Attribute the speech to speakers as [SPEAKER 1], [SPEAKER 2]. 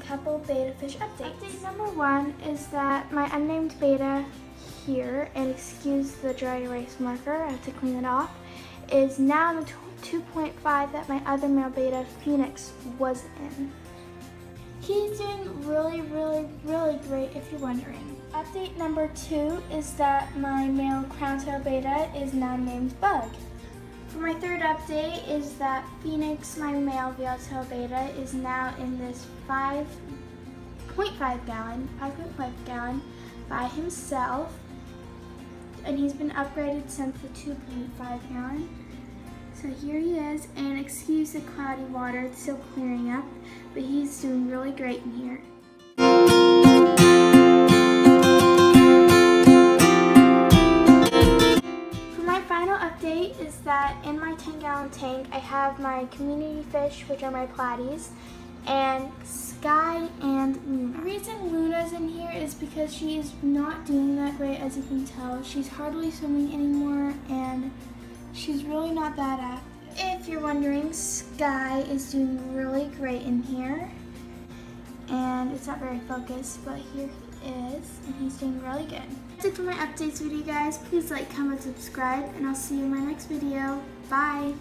[SPEAKER 1] couple betta fish updates. Update number one is that my unnamed betta here, and excuse the dry erase marker, I have to clean it off, is now in the 2.5 that my other male betta, Phoenix, was in. He's doing really, really, really great if you're wondering. Update number two is that my male crown tail betta is now named Bug. For my third update is that Phoenix, my male veil tail betta, is now in this 5.5 gallon, 5.5 gallon by himself. And he's been upgraded since the 2.5 gallon. So here he is, and excuse the cloudy water, it's still clearing up, but he's doing really great in here. Update is that in my 10 gallon tank, I have my community fish, which are my platies, and Sky and Luna. The reason Luna's in here is because she's not doing that great, as you can tell. She's hardly swimming anymore, and She's really not that active. If you're wondering, Sky is doing really great in here. It's not very focused, but here he is, and he's doing really good. That's it for my updates video, guys. Please like, comment, subscribe, and I'll see you in my next video. Bye!